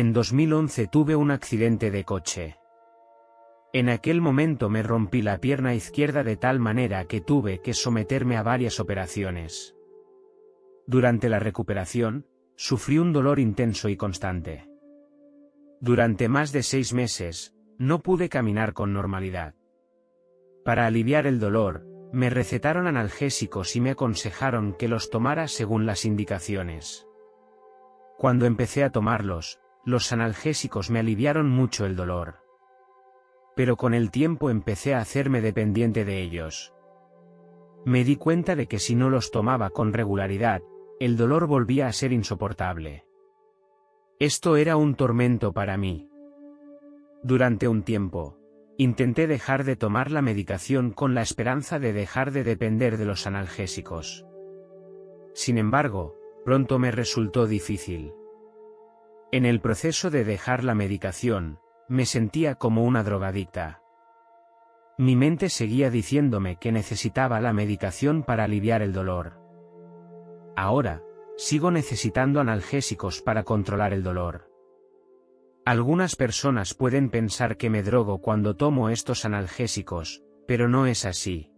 En 2011 tuve un accidente de coche. En aquel momento me rompí la pierna izquierda de tal manera que tuve que someterme a varias operaciones. Durante la recuperación, sufrí un dolor intenso y constante. Durante más de seis meses, no pude caminar con normalidad. Para aliviar el dolor, me recetaron analgésicos y me aconsejaron que los tomara según las indicaciones. Cuando empecé a tomarlos, los analgésicos me aliviaron mucho el dolor. Pero con el tiempo empecé a hacerme dependiente de ellos. Me di cuenta de que si no los tomaba con regularidad, el dolor volvía a ser insoportable. Esto era un tormento para mí. Durante un tiempo, intenté dejar de tomar la medicación con la esperanza de dejar de depender de los analgésicos. Sin embargo, pronto me resultó difícil. En el proceso de dejar la medicación, me sentía como una drogadicta. Mi mente seguía diciéndome que necesitaba la medicación para aliviar el dolor. Ahora, sigo necesitando analgésicos para controlar el dolor. Algunas personas pueden pensar que me drogo cuando tomo estos analgésicos, pero no es así.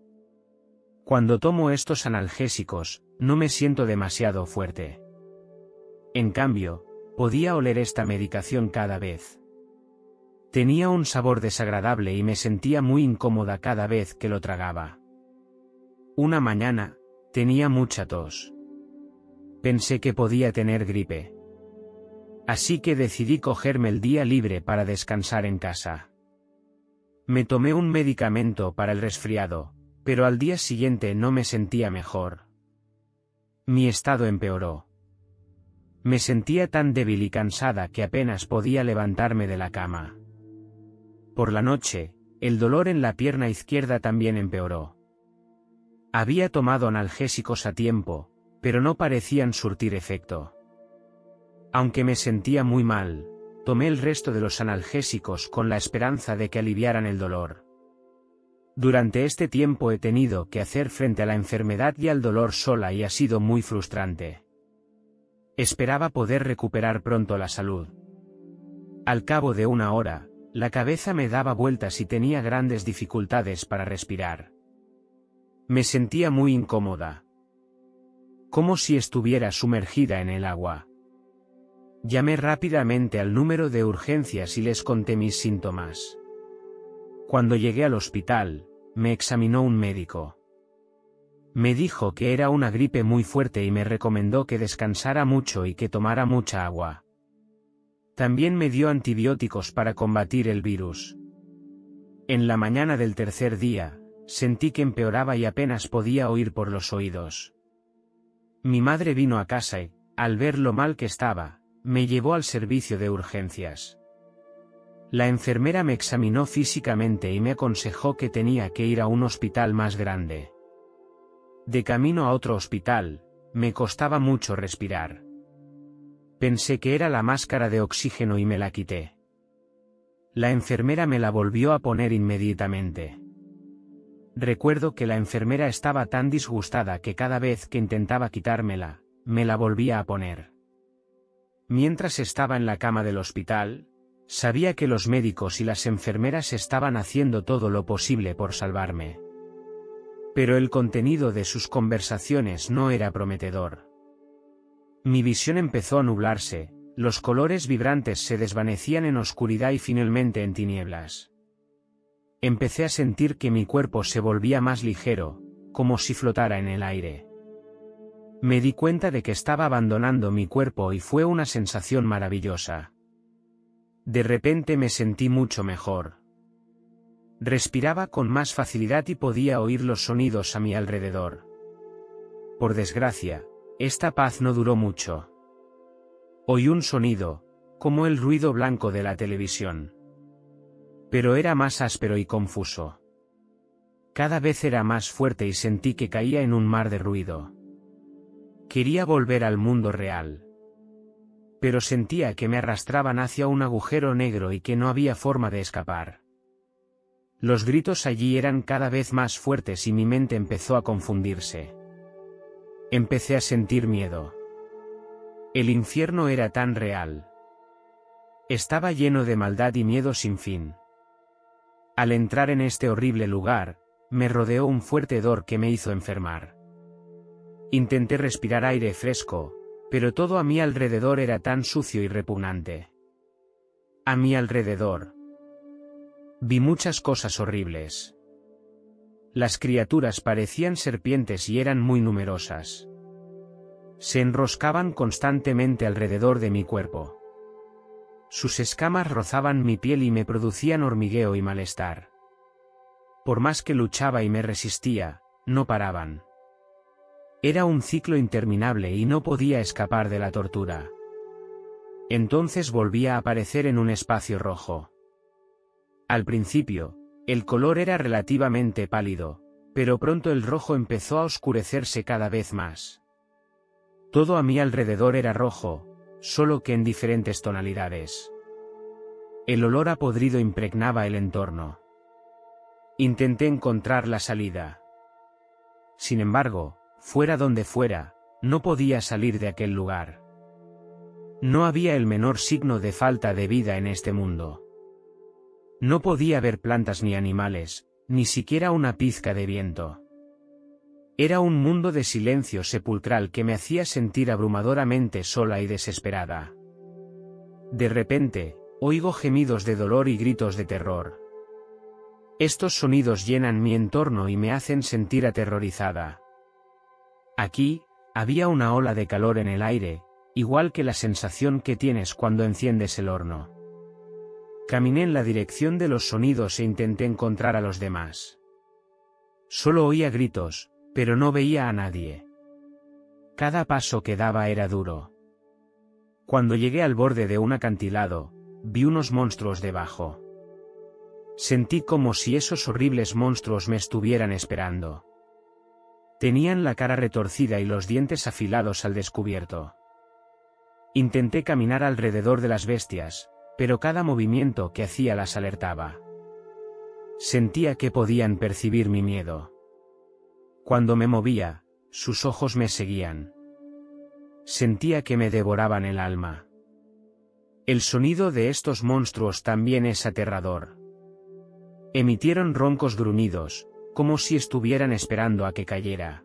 Cuando tomo estos analgésicos, no me siento demasiado fuerte. En cambio, Podía oler esta medicación cada vez. Tenía un sabor desagradable y me sentía muy incómoda cada vez que lo tragaba. Una mañana, tenía mucha tos. Pensé que podía tener gripe. Así que decidí cogerme el día libre para descansar en casa. Me tomé un medicamento para el resfriado, pero al día siguiente no me sentía mejor. Mi estado empeoró. Me sentía tan débil y cansada que apenas podía levantarme de la cama. Por la noche, el dolor en la pierna izquierda también empeoró. Había tomado analgésicos a tiempo, pero no parecían surtir efecto. Aunque me sentía muy mal, tomé el resto de los analgésicos con la esperanza de que aliviaran el dolor. Durante este tiempo he tenido que hacer frente a la enfermedad y al dolor sola y ha sido muy frustrante. Esperaba poder recuperar pronto la salud. Al cabo de una hora, la cabeza me daba vueltas y tenía grandes dificultades para respirar. Me sentía muy incómoda. Como si estuviera sumergida en el agua. Llamé rápidamente al número de urgencias y les conté mis síntomas. Cuando llegué al hospital, me examinó un médico. Me dijo que era una gripe muy fuerte y me recomendó que descansara mucho y que tomara mucha agua. También me dio antibióticos para combatir el virus. En la mañana del tercer día, sentí que empeoraba y apenas podía oír por los oídos. Mi madre vino a casa y, al ver lo mal que estaba, me llevó al servicio de urgencias. La enfermera me examinó físicamente y me aconsejó que tenía que ir a un hospital más grande. De camino a otro hospital, me costaba mucho respirar. Pensé que era la máscara de oxígeno y me la quité. La enfermera me la volvió a poner inmediatamente. Recuerdo que la enfermera estaba tan disgustada que cada vez que intentaba quitármela, me la volvía a poner. Mientras estaba en la cama del hospital, sabía que los médicos y las enfermeras estaban haciendo todo lo posible por salvarme. Pero el contenido de sus conversaciones no era prometedor. Mi visión empezó a nublarse, los colores vibrantes se desvanecían en oscuridad y finalmente en tinieblas. Empecé a sentir que mi cuerpo se volvía más ligero, como si flotara en el aire. Me di cuenta de que estaba abandonando mi cuerpo y fue una sensación maravillosa. De repente me sentí mucho mejor. Respiraba con más facilidad y podía oír los sonidos a mi alrededor. Por desgracia, esta paz no duró mucho. Oí un sonido, como el ruido blanco de la televisión. Pero era más áspero y confuso. Cada vez era más fuerte y sentí que caía en un mar de ruido. Quería volver al mundo real. Pero sentía que me arrastraban hacia un agujero negro y que no había forma de escapar. Los gritos allí eran cada vez más fuertes y mi mente empezó a confundirse. Empecé a sentir miedo. El infierno era tan real. Estaba lleno de maldad y miedo sin fin. Al entrar en este horrible lugar, me rodeó un fuerte hedor que me hizo enfermar. Intenté respirar aire fresco, pero todo a mi alrededor era tan sucio y repugnante. A mi alrededor. Vi muchas cosas horribles. Las criaturas parecían serpientes y eran muy numerosas. Se enroscaban constantemente alrededor de mi cuerpo. Sus escamas rozaban mi piel y me producían hormigueo y malestar. Por más que luchaba y me resistía, no paraban. Era un ciclo interminable y no podía escapar de la tortura. Entonces volvía a aparecer en un espacio rojo. Al principio, el color era relativamente pálido, pero pronto el rojo empezó a oscurecerse cada vez más. Todo a mi alrededor era rojo, solo que en diferentes tonalidades. El olor a podrido impregnaba el entorno. Intenté encontrar la salida. Sin embargo, fuera donde fuera, no podía salir de aquel lugar. No había el menor signo de falta de vida en este mundo. No podía ver plantas ni animales, ni siquiera una pizca de viento. Era un mundo de silencio sepulcral que me hacía sentir abrumadoramente sola y desesperada. De repente, oigo gemidos de dolor y gritos de terror. Estos sonidos llenan mi entorno y me hacen sentir aterrorizada. Aquí, había una ola de calor en el aire, igual que la sensación que tienes cuando enciendes el horno. Caminé en la dirección de los sonidos e intenté encontrar a los demás. Solo oía gritos, pero no veía a nadie. Cada paso que daba era duro. Cuando llegué al borde de un acantilado, vi unos monstruos debajo. Sentí como si esos horribles monstruos me estuvieran esperando. Tenían la cara retorcida y los dientes afilados al descubierto. Intenté caminar alrededor de las bestias, pero cada movimiento que hacía las alertaba. Sentía que podían percibir mi miedo. Cuando me movía, sus ojos me seguían. Sentía que me devoraban el alma. El sonido de estos monstruos también es aterrador. Emitieron roncos gruñidos, como si estuvieran esperando a que cayera.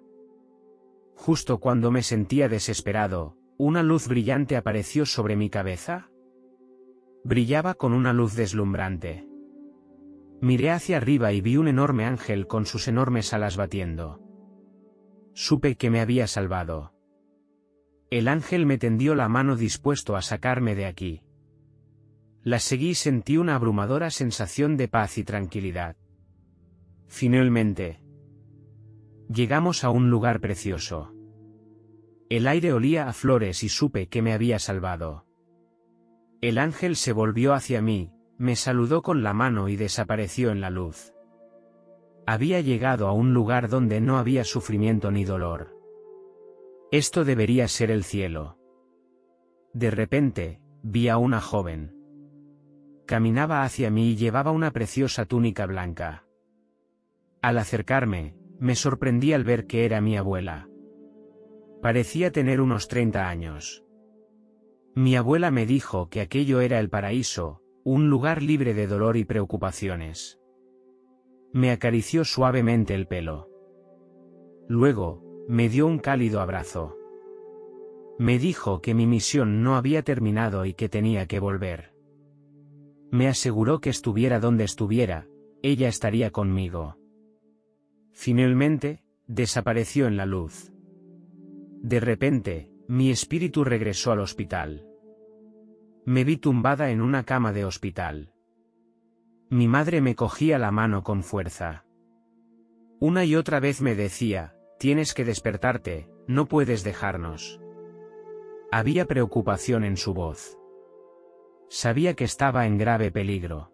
Justo cuando me sentía desesperado, una luz brillante apareció sobre mi cabeza. Brillaba con una luz deslumbrante. Miré hacia arriba y vi un enorme ángel con sus enormes alas batiendo. Supe que me había salvado. El ángel me tendió la mano dispuesto a sacarme de aquí. La seguí y sentí una abrumadora sensación de paz y tranquilidad. Finalmente. Llegamos a un lugar precioso. El aire olía a flores y supe que me había salvado. El ángel se volvió hacia mí, me saludó con la mano y desapareció en la luz. Había llegado a un lugar donde no había sufrimiento ni dolor. Esto debería ser el cielo. De repente, vi a una joven. Caminaba hacia mí y llevaba una preciosa túnica blanca. Al acercarme, me sorprendí al ver que era mi abuela. Parecía tener unos 30 años. Mi abuela me dijo que aquello era el paraíso, un lugar libre de dolor y preocupaciones. Me acarició suavemente el pelo. Luego, me dio un cálido abrazo. Me dijo que mi misión no había terminado y que tenía que volver. Me aseguró que estuviera donde estuviera, ella estaría conmigo. Finalmente, desapareció en la luz. De repente, mi espíritu regresó al hospital. Me vi tumbada en una cama de hospital. Mi madre me cogía la mano con fuerza. Una y otra vez me decía, tienes que despertarte, no puedes dejarnos. Había preocupación en su voz. Sabía que estaba en grave peligro.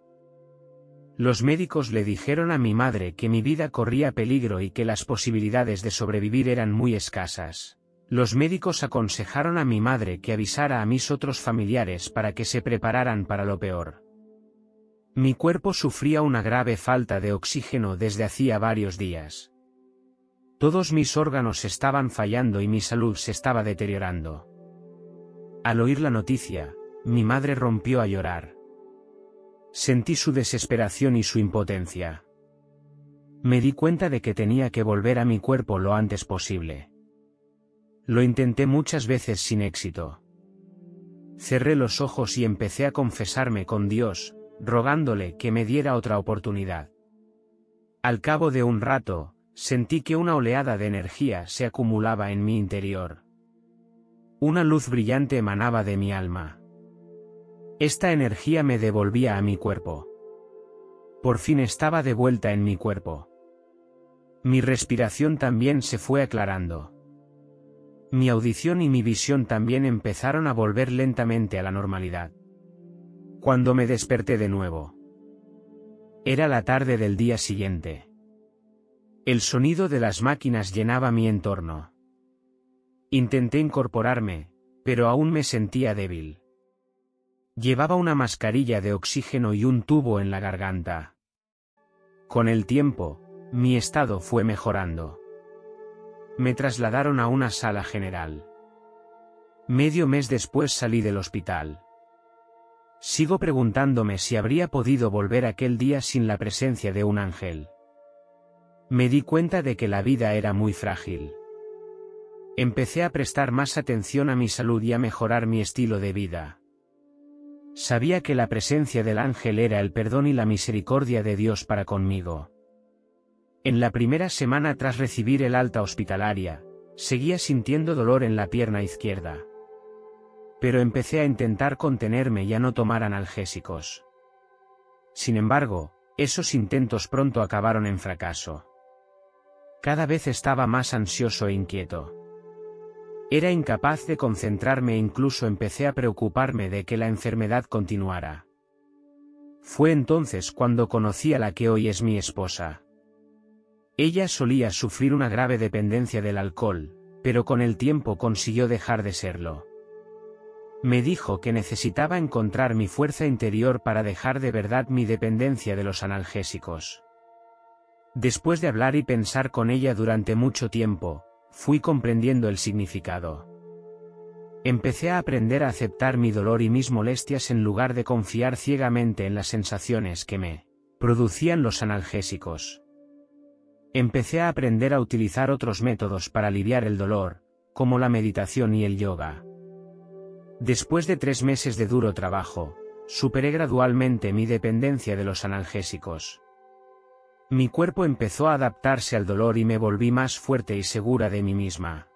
Los médicos le dijeron a mi madre que mi vida corría peligro y que las posibilidades de sobrevivir eran muy escasas. Los médicos aconsejaron a mi madre que avisara a mis otros familiares para que se prepararan para lo peor. Mi cuerpo sufría una grave falta de oxígeno desde hacía varios días. Todos mis órganos estaban fallando y mi salud se estaba deteriorando. Al oír la noticia, mi madre rompió a llorar. Sentí su desesperación y su impotencia. Me di cuenta de que tenía que volver a mi cuerpo lo antes posible. Lo intenté muchas veces sin éxito. Cerré los ojos y empecé a confesarme con Dios, rogándole que me diera otra oportunidad. Al cabo de un rato, sentí que una oleada de energía se acumulaba en mi interior. Una luz brillante emanaba de mi alma. Esta energía me devolvía a mi cuerpo. Por fin estaba de vuelta en mi cuerpo. Mi respiración también se fue aclarando. Mi audición y mi visión también empezaron a volver lentamente a la normalidad. Cuando me desperté de nuevo. Era la tarde del día siguiente. El sonido de las máquinas llenaba mi entorno. Intenté incorporarme, pero aún me sentía débil. Llevaba una mascarilla de oxígeno y un tubo en la garganta. Con el tiempo, mi estado fue mejorando. Me trasladaron a una sala general. Medio mes después salí del hospital. Sigo preguntándome si habría podido volver aquel día sin la presencia de un ángel. Me di cuenta de que la vida era muy frágil. Empecé a prestar más atención a mi salud y a mejorar mi estilo de vida. Sabía que la presencia del ángel era el perdón y la misericordia de Dios para conmigo. En la primera semana tras recibir el alta hospitalaria, seguía sintiendo dolor en la pierna izquierda. Pero empecé a intentar contenerme y a no tomar analgésicos. Sin embargo, esos intentos pronto acabaron en fracaso. Cada vez estaba más ansioso e inquieto. Era incapaz de concentrarme e incluso empecé a preocuparme de que la enfermedad continuara. Fue entonces cuando conocí a la que hoy es mi esposa. Ella solía sufrir una grave dependencia del alcohol, pero con el tiempo consiguió dejar de serlo. Me dijo que necesitaba encontrar mi fuerza interior para dejar de verdad mi dependencia de los analgésicos. Después de hablar y pensar con ella durante mucho tiempo, fui comprendiendo el significado. Empecé a aprender a aceptar mi dolor y mis molestias en lugar de confiar ciegamente en las sensaciones que me producían los analgésicos. Empecé a aprender a utilizar otros métodos para aliviar el dolor, como la meditación y el yoga. Después de tres meses de duro trabajo, superé gradualmente mi dependencia de los analgésicos. Mi cuerpo empezó a adaptarse al dolor y me volví más fuerte y segura de mí misma.